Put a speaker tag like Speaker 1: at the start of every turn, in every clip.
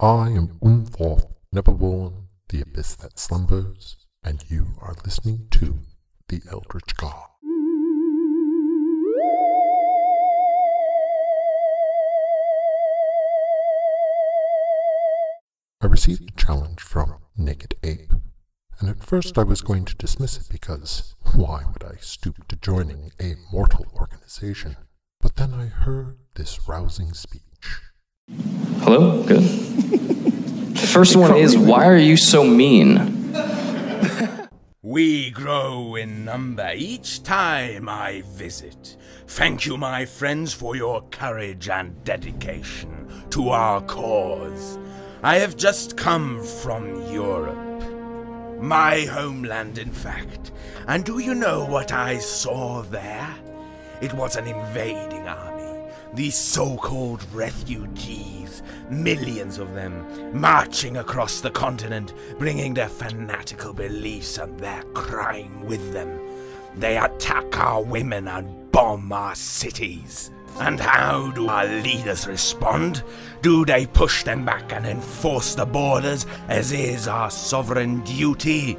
Speaker 1: I am Umforth, Neverborn, the abyss that slumbers, and you are listening to The Eldritch God. I received a challenge from Naked Ape, and at first I was going to dismiss it because why would I stoop to joining a mortal organization? But then I heard this rousing speech.
Speaker 2: Hello? Good. the first one is why are you so mean?
Speaker 3: We grow in number each time I visit. Thank you, my friends, for your courage and dedication to our cause. I have just come from Europe. My homeland, in fact. And do you know what I saw there? It was an invading army. These so called refugees, millions of them, marching across the continent, bringing their fanatical beliefs and their crime with them. They attack our women and bomb our cities. And how do our leaders respond? Do they push them back and enforce the borders as is our sovereign duty?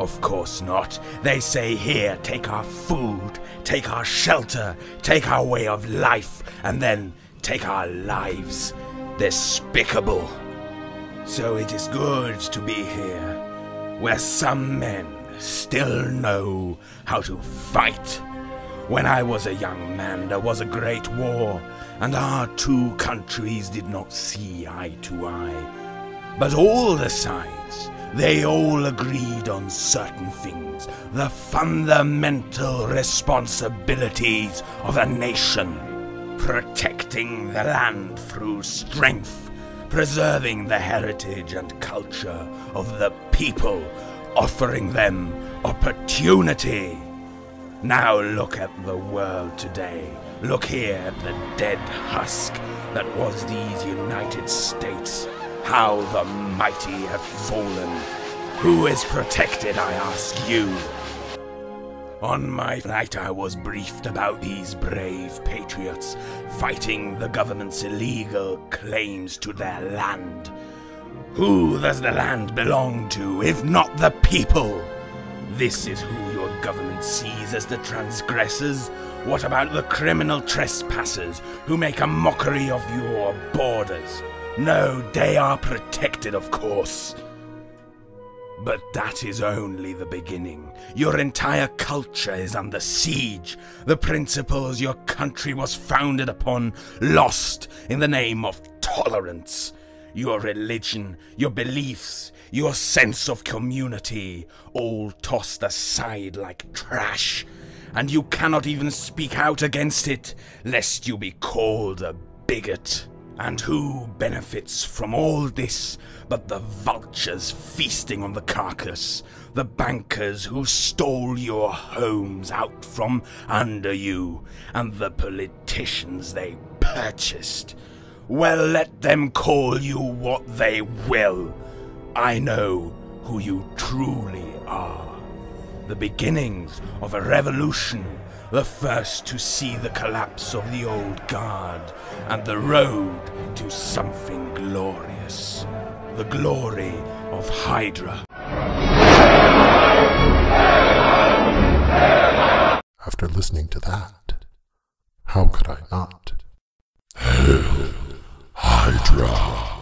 Speaker 3: Of course not. They say, here, take our food, take our shelter, take our way of life, and then take our lives. Despicable. So it is good to be here, where some men still know how to fight. When I was a young man, there was a great war, and our two countries did not see eye to eye. But all the sides, they all agreed on certain things, the fundamental responsibilities of a nation. Protecting the land through strength, preserving the heritage and culture of the people, offering them opportunity. Now look at the world today. Look here at the dead husk that was these United States. How the mighty have fallen. Who is protected, I ask you? On my flight, I was briefed about these brave patriots fighting the government's illegal claims to their land. Who does the land belong to, if not the people? This is who your government sees as the transgressors. What about the criminal trespassers who make a mockery of your borders? No, they are protected, of course. But that is only the beginning. Your entire culture is under siege. The principles your country was founded upon lost in the name of tolerance. Your religion, your beliefs, your sense of community, all tossed aside like trash. And you cannot even speak out against it, lest you be called a bigot. And who benefits from all this but the vultures feasting on the carcass? The bankers who stole your homes out from under you, and the politicians they purchased. Well, let them call you what they will. I know who you truly are. The beginnings of a revolution the first to see the collapse of the old guard, and the road to something glorious. The glory of Hydra.
Speaker 1: After listening to that, how could I not? Hail, Hydra!